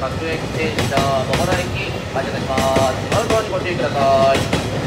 各駅停車、野原駅、開車いたします。マウンにご注意ください。